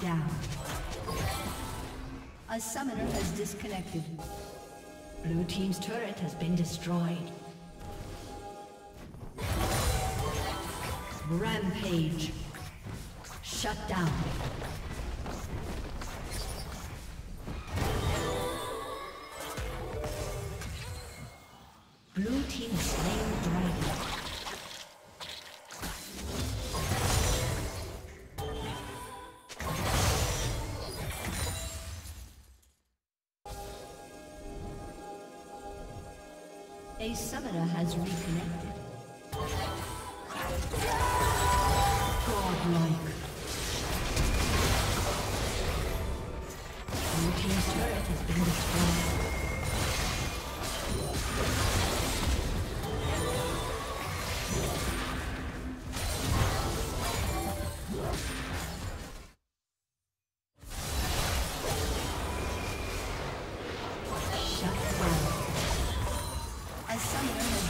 Down. A summoner has disconnected. Blue team's turret has been destroyed. Rampage. Shut down. A summoner has reconnected. Godlike. Blue team's turret has been destroyed.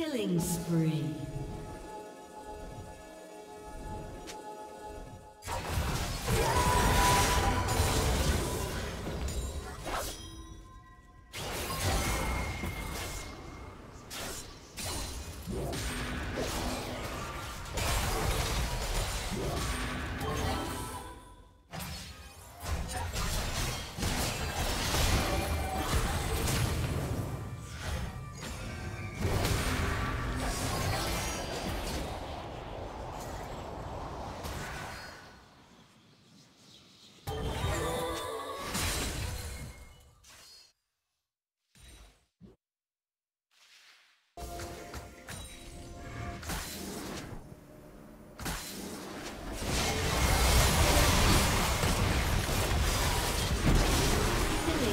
Killing spree.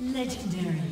Legendary.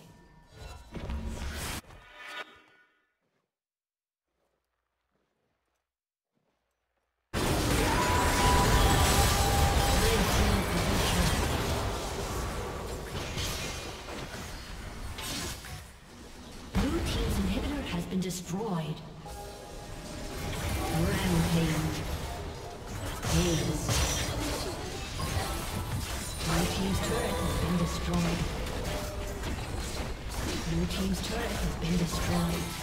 Destroyed. Rampage. Ace. Blue Team's turret has been destroyed. Blue Team's turret has been destroyed.